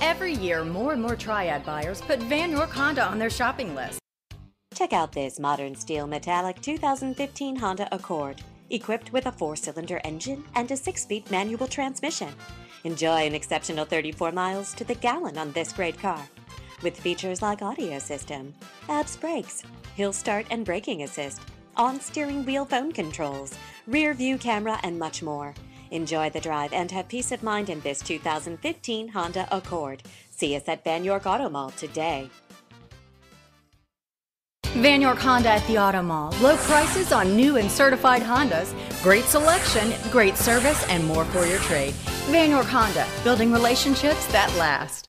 Every year, more and more Triad buyers put Vann York Honda on their shopping list. Check out this modern steel metallic 2015 Honda Accord, equipped with a four cylinder engine and a six speed manual transmission. Enjoy an exceptional 34 miles to the gallon on this great car. With features like audio system, ABS brakes, hill start and braking assist, on steering wheel phone controls, rear view camera, and much more. Enjoy the drive and have peace of mind in this 2015 Honda Accord. See us at Vann York Auto Mall today. Vann York Honda at the Auto Mall. Low prices on new and certified Hondas, great selection, great service, and more for your trade. Vann York Honda, building relationships that last.